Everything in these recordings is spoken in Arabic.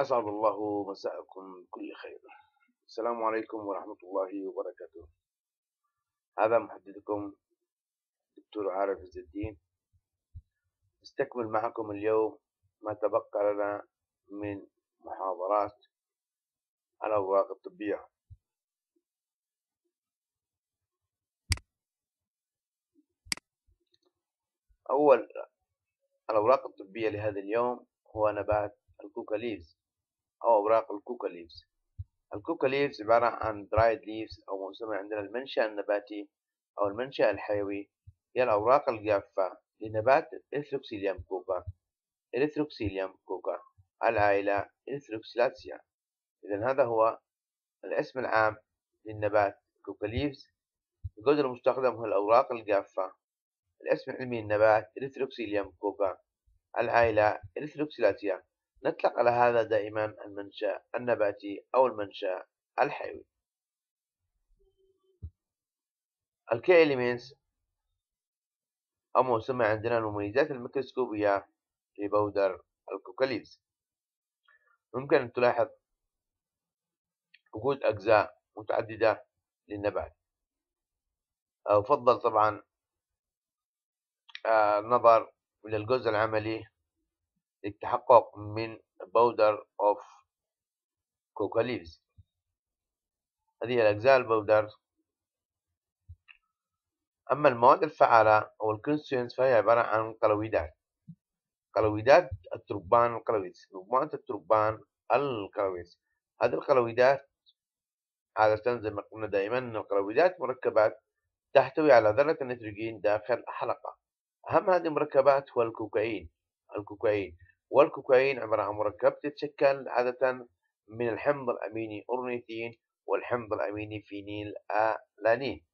أسعد الله مساءكم بكل خير. السلام عليكم ورحمة الله وبركاته. هذا محدثكم دكتور عارف عز الدين معكم اليوم ما تبقى لنا من محاضرات الأوراق الطبية. أول الأوراق الطبية لهذا اليوم هو نبات ال coca leaves أو أوراق ال coca leaves ال coca leaves عبارة عن dried leaves أو مسمى عندنا المنشأ النباتي أو المنشأ الحيوي. هي الأوراق الجافة لنبات Erythroxylum coca. Erythroxylum coca. العائلة Erythroxylaceae إذا هذا هو الاسم العام للنبات coca leaves الجزء المستخدم هو الأوراق الجافة الاسم العلمي للنبات Erythroxylum coca. العائلة Erythroxylaceae نطلق على هذا دائما المنشأ النباتي أو المنشأ الحيوي. ال key elements أو ما يسمى عندنا المميزات الميكروسكوبية ل powder ال coca leaves. ممكن أن تلاحظ وجود أجزاء متعددة للنبات. أفضل طبعا النظر آه، إلى الجزء العملي للتحقق من powder of coca leaves هذه الأجزاء ال powder أما المواد الفعالة أو ال constituents فهي عبارة عن قلويدات قلويدات ال tropane alkaloids مجموعة ال tropane القلويدز هذه القلويدات عادة زي ما قلنا دائما أن القلويدات مركبات تحتوي على ذرة النيتروجين داخل حلقة أهم هذه المركبات هو الكوكايين. الكوكايين. والكوكايين عبارة عن مركب تتشكل عادة من الحمض الأميني أورنيثين والحمض الأميني فينيل آلانين.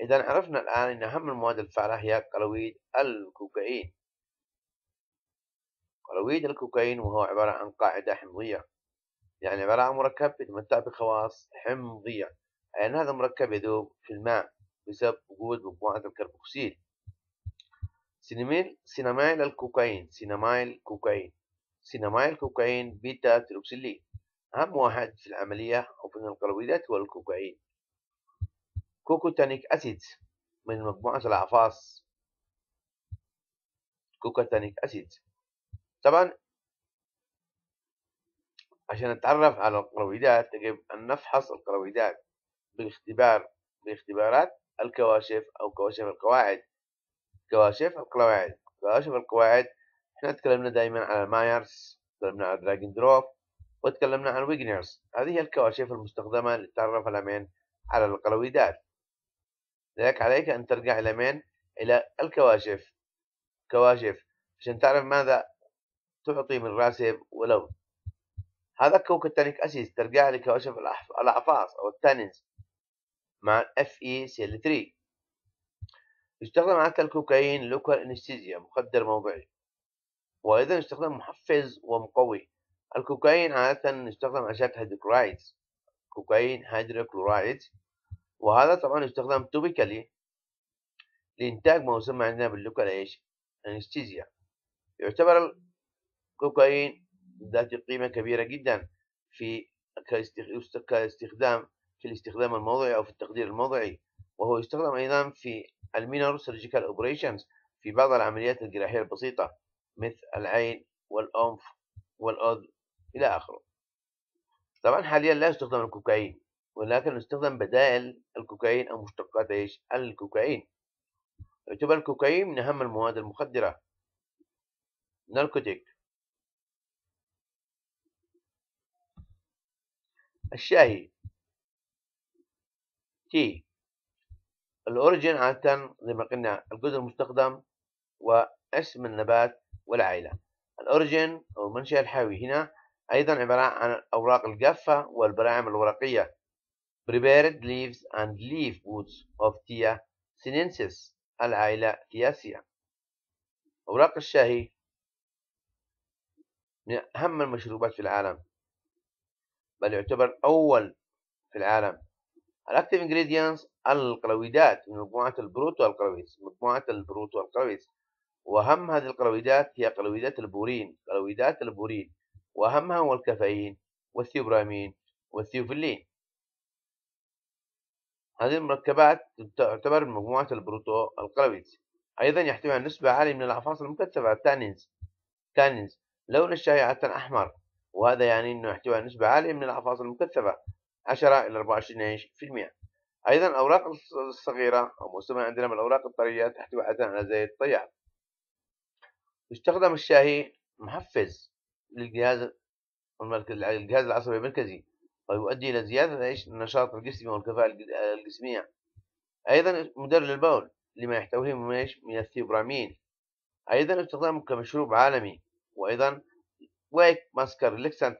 إذا عرفنا الآن أن أهم المواد الفعالة هي قلويد الكوكايين. قلويد الكوكايين وهو عبارة عن قاعدة حمضية يعني عبارة عن مركب يتمتع بخواص حمضية. أي أن هذا المركب يذوب في الماء بسبب وجود مجموعة الكربوكسيل cinnamyl cinnamyl الكوكايين. cinnamyl cocaine cinnamyl cocaine beta truxilline. أهم واحد في العملية أو في القلويدات هو الكوكايين. cocatannic acid من مجموعة الأعفاص. cocatannic acid. طبعا عشان نتعرف على القلويدات يجب أن نفحص القلويدات بالاختبار باختبارات الكواشف أو كواشف القواعد. كواشف القواعد. كواشف القواعد إحنا تكلمنا دائما على Mayer's تكلمنا على Dragendorff وتكلمنا عن Wagner's. هذه هي الكواشف المستخدمة للتعرف على من على القلويدات. لذلك عليك أن ترجع إلى من إلى الكواشف. كواشف عشان تعرف ماذا تعطي من راسب ولون. هذا cocatannic acid ترجع لكواشف الأعفاص أو ال tannins مع FeCl3 يستخدم عادة الكوكايين local anesthesia مخدر موضعي. وأيضا يستخدم محفز ومقوي. الكوكايين عادة يستخدم على شكل hydrochlorides cocaine hydrochlorides. وهذا طبعا يستخدم topically لإنتاج ما يسمى عندنا بال local إيش؟ anesthesia. يعتبر الكوكايين ذات قيمة كبيرة جدا في كاستخدام في الاستخدام الموضعي أو في التخدير الموضعي. وهو يستخدم أيضا في ال minor surgical operations في بعض العمليات الجراحية البسيطة مثل العين والأنف والأذن إلى آخره. طبعا حاليا لا يستخدم الكوكايين ولكن يستخدم بدائل الكوكايين أو مشتقات إيش؟ الكوكايين. يعتبر الكوكايين من أهم المواد المخدرة. ناركوتيك الشاهي. تي الأوريجين عادة زي ما قلنا الجزء المستخدم واسم النبات والعائلة. ال origin أو المنشأ الحيوي هنا أيضا عبارة عن الأوراق الجافة والبراعم الورقية. Prepared leaves and leaf buds of Thea sinensis العائلة Theaceae أوراق الشاهي من أهم المشروبات في العالم بل يعتبر أول في العالم. ال active ingredients القلويدات من مجموعة ال proto alkaloids مجموعة ال proto alkaloids وأهم هذه القلويدات هي قلويدات البورين قلويدات البورين. وأهمها هو الكافيين وال theobromine وال theophylline. هذه المركبات تعتبر من مجموعة ال proto alkaloid أيضا يحتوي على نسبة عالية من الأعفاص المكثفة ال tannins. tannins لون الشاي عادة أحمر. وهذا يعني أنه يحتوي على نسبة عالية من الأعفاص المكثفة. 10 إلى 24% أيضا الأوراق الصغيرة أو مسمى عندنا بالأوراق الطرية تحتوي عادة على زيت الطيار يستخدم الشاهي محفز للجهاز الجهاز العصبي المركزي ويؤدي إلى زيادة النشاط الجسمي والكفاءة الجسمية. أيضا مدر للبول لما يحتويه من من ال theobromine أيضا استخدامه كمشروب عالمي. وأيضا weak muscle relaxant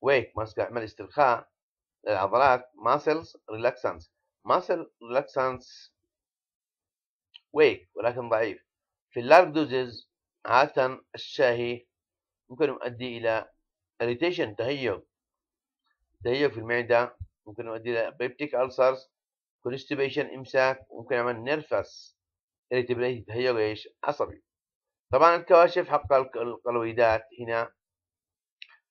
weak muscle عمل استرخاء للعضلات muscles relaxant muscle relaxants weak ولكن ضعيف. في ال large doses عادة الشاهي ممكن يؤدي إلى irritation تهيج تهيج في المعدة ممكن يؤدي إلى peptic ulcers constipation إمساك ممكن يعمل nervous irritability تهيج إيش عصبي. طبعا الكواشف حق القلويدات هنا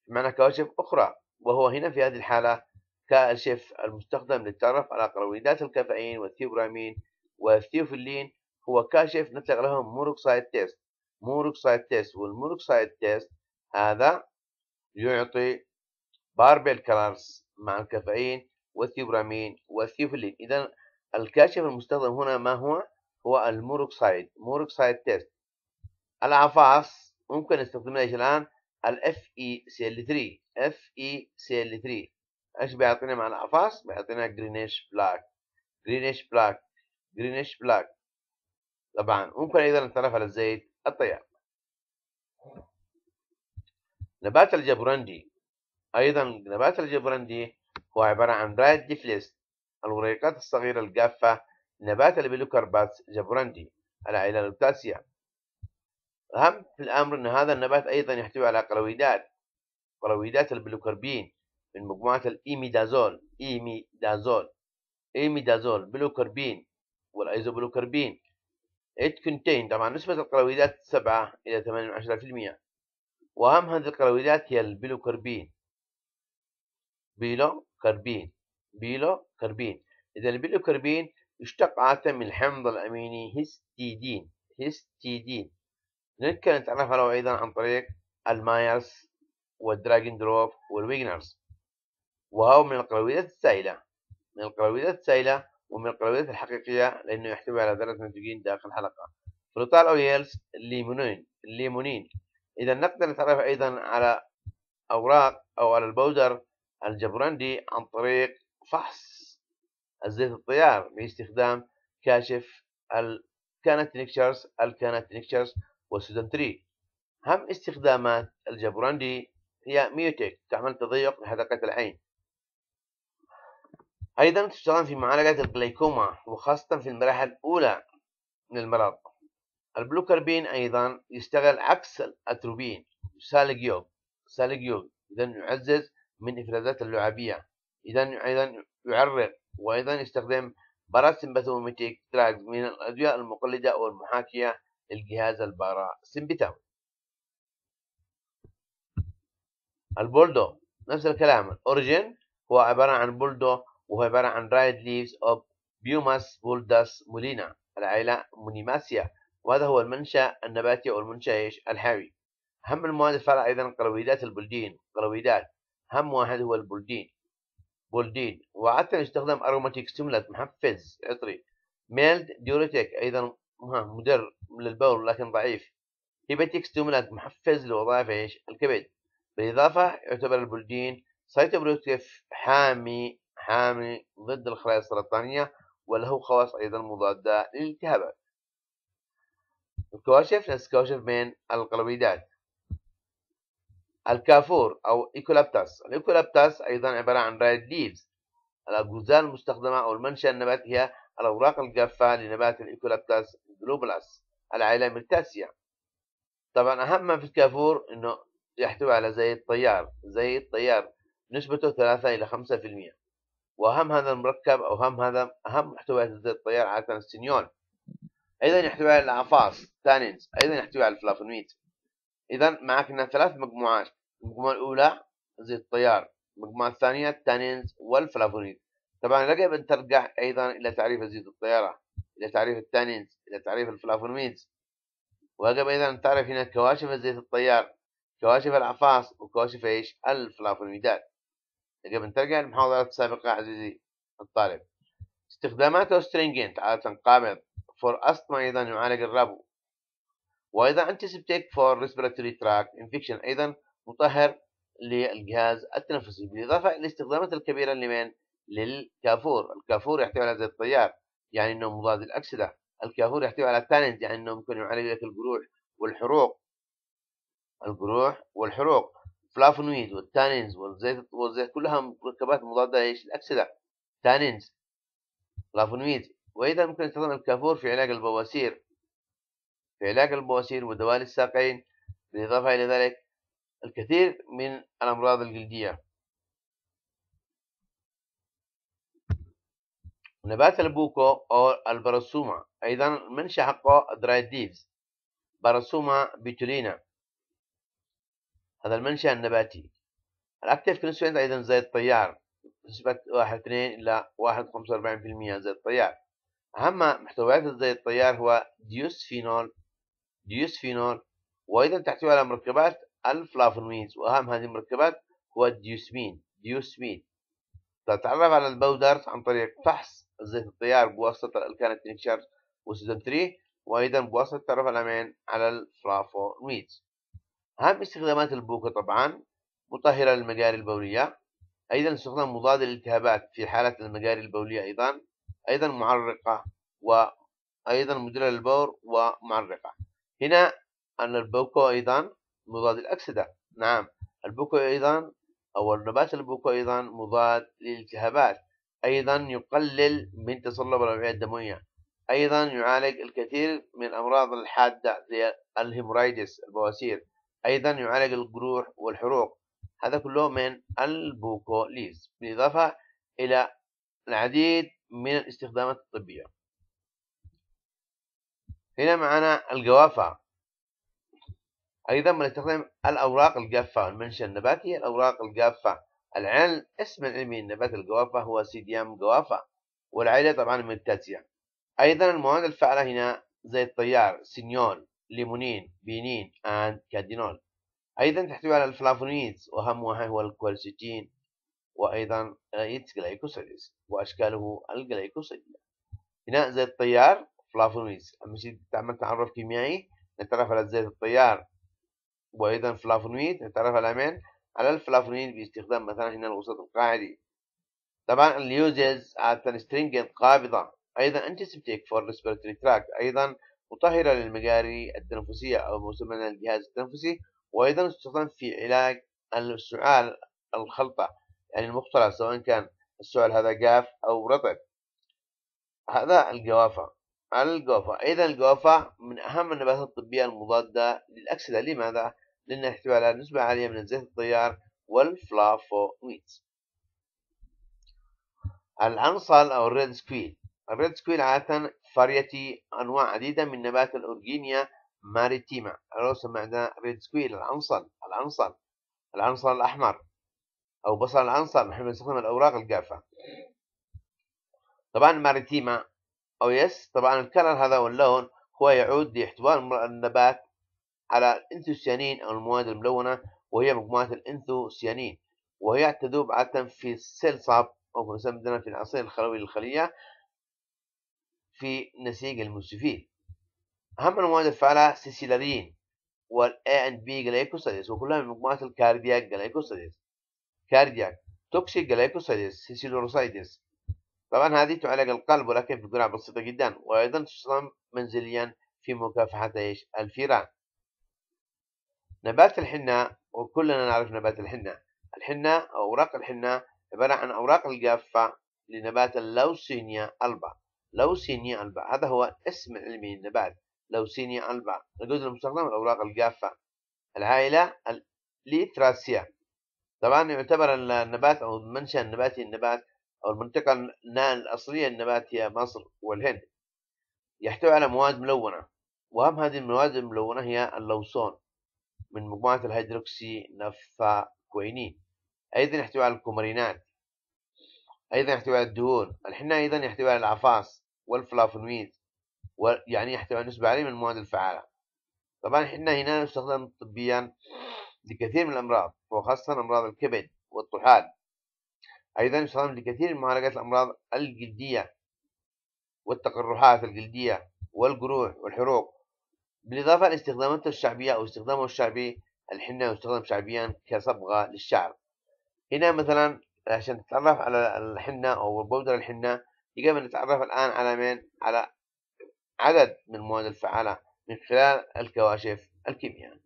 معنا كواشف أخرى وهو هنا في هذه الحالة كاشف المستخدم للتعرف على قلويدات الكافيين وال theobromine وال theophylline هو كاشف نطلق له murexide test. murexide test وال murexide test هذا يعطي purple colors مع الكافيين وال theobromine وال theophylline. إذا الكاشف المستخدم هنا ما هو؟ هو ال murexide murexide test. الأعفاص ممكن نستخدمها إيش الآن الاف اي سي ال 3 اف اي سي ال 3 إيش بيعطينا مع الأعفاص بيعطينا greenish black greenish black greenish black طبعا ممكن أيضا نتعرف على الزيت الطيار. نبات ال jaborandi. أيضا نبات ال jaborandi هو عبارة عن dried leaflets الوريقات الصغيرة الجافة نبات ال Pilocarpus jaborandi. العائلة ال Rutaceae أهم في الأمر أن هذا النبات أيضا يحتوي على قلويدات قلويدات ال pilocarpine من مجموعة ال imidazole imidazole imidazole pilocarpine وال isopilocarpine. It contain طبعا نسبة القلويدات 7 إلى 18% وأهم هذه القلويدات هي ال pilocarpine pilocarpine pilocarpine إذا ال pilocarpine يشتق عادة من الحمض الأميني histidine. histidine. ممكن نتعرف عليه أيضا عن طريق ال Mayer's وال Dragendorff وال Wagner's وهو من القلويدات السائلة. من القلويدات السائلة ومن القلويدات الحقيقية لأنه يحتوي على ذرة نيتروجين داخل الحلقة volatile oils ال limonene ال limonene إذا نقدر نتعرف أيضا على أوراق أو على ال powder ال jaborandi عن طريق فحص الزيت الطيار باستخدام كاشف alkanet tinctures alkanet tinctures وال Sudan three أهم استخدامات ال jaborandi هي miotic تعمل تضيق لحدقة العين. أيضا تستخدم في معالجة الجليكوما وخاصة في المراحل الأولى من المرض. ال pilocarpine أيضا يشتغل عكس الأتروبين sialagogue. إذا يعزز من إفرازات اللعابية. إذا أيضا يعرق وأيضا يستخدم parasympathomimetic drugs من الأدوية المقلدة أو المحاكية للجهاز الباراسمبثاوي ال boldo نفس الكلام. ال origin هو عبارة عن boldo وهو عبارة عن dried leaves of Peumus boldus Molina العائلة Monimiaceae. وهذا هو المنشأ النباتي أو المنشأ الحيوي. أهم المواد الفعالة أيضا قلويدات ال boldine قلويدات. أهم واحد هو ال boldine boldine. وعادة يستخدم aromatic stimulant محفز عطري. mild diuretic أيضا مدر للبول لكن ضعيف. hepatic stimulant محفز لوظائف إيش؟ الكبد. بالإضافة يعتبر ال boldine cytoprotective حامي حامي ضد الخلايا السرطانية وله خواص أيضا مضادة للالتهابات. الكواشف نفس كواشف بين القلويدات الكافور أو eucalyptus. ال eucalyptus أيضا عبارة عن dried leaves الأجزاء المستخدمة أو المنشأ النباتي هي الأوراق الجافة لنبات ال Eucalyptus globulus العائلة Myrtaceae طبعا أهم ما في الكافور أنه يحتوي على زيت طيار. زيت طيار نسبته 3 إلى 5% وأهم هذا المركب أو أهم هذا أهم محتويات زيت الطيار عادة ال cineole أيضا يحتوي على الأعفاص tannins. أيضا يحتوي على الفلافونويد إذا معك هنا ثلاث مجموعات. المجموعة الأولى زيت الطيار. المجموعة الثانية ال tannins وال flavonoid طبعا يجب أن ترجع أيضا إلى تعريف زيت الطيارة إلى تعريف ال tannins إلى تعريف ال flavonoids ويجب أيضا أن تعرف هنا كواشف زيت الطيار كواشف الأعفاص وكواشف إيش؟ الفلافونيدات يجب أن ترجع للمحاضرات السابقة عزيزي الطالب. استخداماته astringent عادة قابض for asthma أيضا يعالج الربو. وأيضا antiseptic for respiratory tract infection أيضا مطهر للجهاز التنفسي بالإضافة إلى الاستخدامات الكبيرة لمن للكافور. الكافور يحتوي على زيت الطيار يعني أنه مضاد للأكسدة. الكافور يحتوي على ال tannins يعني أنه ممكن يعالج لك الجروح والحروق. الجروح والحروق. flavonoid وال tannins والزيت والزيت كلها مركبات مضادة إيش الأكسدة tannins. flavonoid. وأيضا ممكن يستخدم الكافور في علاج البواسير. في علاج البواسير ودوالي الساقين بالإضافة إلى ذلك الكثير من الأمراض الجلدية. نبات ال buchu أو ال Barosma أيضا منشأ حقه dried leaves Barosma betulina. هذا المنشأ النباتي. ال active constituent أيضا زيت الطيار نسبة واحد اثنين إلى واحد خمسة وأربعين في المية زيت الطيار أهم محتويات الزيت الطيار هو diosphenol diosphenol وأيضا تحتوي على مركبات ال flavonoids وأهم هذه المركبات هو ال diosmin diosmin تتعرف على ال powders عن طريق فحص زيت الطيار بواسطة alkanet tincture و Sudan 3 وأيضا بواسطة التعرف على ال flavonoids أهم استخدامات ال buchu طبعا مطهرة للمجاري البولية. أيضا استخدام مضاد للالتهابات في حالة المجاري البولية أيضا. أيضا معرقة وأيضا مدرة للبول ومعرقة. هنا أن ال buchu أيضا مضاد للأكسدة. نعم ال buchu أيضا أو النبات ال buchu أيضا مضاد للالتهابات. أيضا يقلل من تصلب الأوعية الدموية. أيضا يعالج الكثير من الأمراض الحادة زي ال hemorrhoids البواسير. أيضا يعالج الجروح والحروق. هذا كله من ال buchu leaves. بالإضافة إلى العديد من الاستخدامات الطبية. هنا معنا الجوافة. أيضا بنستخدم الأوراق الجافة. المنشأ النباتي الأوراق الجافة. العلم اسم العلمي النبات الجوافة هو Psidium guajava والعائلة طبعا التاتيا أيضا المواد الفعالة هنا زيت الطيار cineole limonene pinene and cadinol أيضا تحتوي على ال flavonoids وأهمها هو ال quercetin وأيضا its glycosides وأشكاله الجلايكوسيدية هنا زيت الطيار flavonoids أما تعمل تعرف كيميائي نتعرف على زيت الطيار وأيضا فلافونيد نتعرف على من؟ على الفلافونيد باستخدام مثلا هنا الوسط القاعدي. طبعا ال uses عادة astringent قابضة. أيضا antiseptic for respiratory tract أيضا مطهرة للمجاري التنفسية أو مسمى الجهاز التنفسي. وأيضا تستخدم في علاج السعال الخلطة يعني المختلط سواء كان السعال هذا جاف أو رطب. هذا الجوافة. الجوافة. أيضا الجوافة من أهم النباتات الطبية المضادة للأكسدة. لماذا؟ لأنها تحتوي على نسبة عالية من الزيت الطيار وال flavonoids العنصل أو ال red squill. ال red squill عادة variety أنواع عديدة من نبات ال Urginea maritima. أو سمعنا red squill العنصل العنصل العنصل الأحمر أو بصل العنصل نحن نستخدم الأوراق الجافة طبعا maritima أو yes طبعا ال color هذا واللون هو يعود لاحتواء النبات على ال anthocyanin أو المواد الملونة وهي مجموعة ال anthocyanin وهي تذوب عادة في ال cell sap أو نسمى في العصير الخلوي للخلية في نسيج ال mesophyll. أهم المواد الفعالة scillaren وال A and B glycosides وكلها من مجموعة ال cardiac glycosides cardiac toxic glycosides scillirosides طبعا هذه تعالج القلب ولكن في جرعة بسيطة جدا وأيضا تستخدم منزليا في مكافحة إيش؟ الفيران. نبات الحنة وكلنا نعرف نبات الحنة. الحنة أو أوراق الحنة عبارة عن أوراق الجافة لنبات اللوسينيا ألبا. لوسينيا ألبا هذا هو اسم علمي النبات لوسينيا ألبا. الجزء المستخدم الأوراق الجافة. العائلة ليتراسيا طبعا يعتبر النبات أو المنشأ النباتي النبات أو المنطقة الأصلية النبات هي مصر والهند. يحتوي على مواد ملونة وأهم هذه المواد الملونة هي اللوسون. من مجموعة ال hydroxy naphthoquinone أيضا يحتوي على الكومارينات أيضا يحتوي على الدهون. الحناء أيضا يحتوي على الأعفاص والفلافونويد يعني يحتوي على نسبة عالية من المواد الفعالة. طبعا الحناء هنا يستخدم طبيا لكثير من الأمراض وخاصة أمراض الكبد والطحال. أيضا يستخدم لكثير من معالجة الأمراض الجلدية والتقرحات الجلدية والجروح والحروق. بالإضافة لاستخداماته الشعبية أو استخدامه الشعبي الحناء يستخدم شعبيا كصبغة للشعر. هنا مثلا عشان نتعرف على الحنة أو بودرة الحنة يجب أن نتعرف الآن على من على عدد من المواد الفعالة من خلال الكواشف الكيمياء.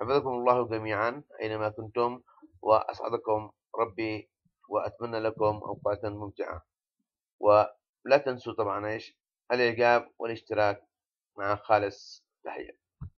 حفظكم الله جميعا أينما كنتم وأسعدكم ربي وأتمنى لكم أوقاتا ممتعة. ولا تنسوا طبعا إيش؟ الإعجاب والاشتراك مع خالص. Hey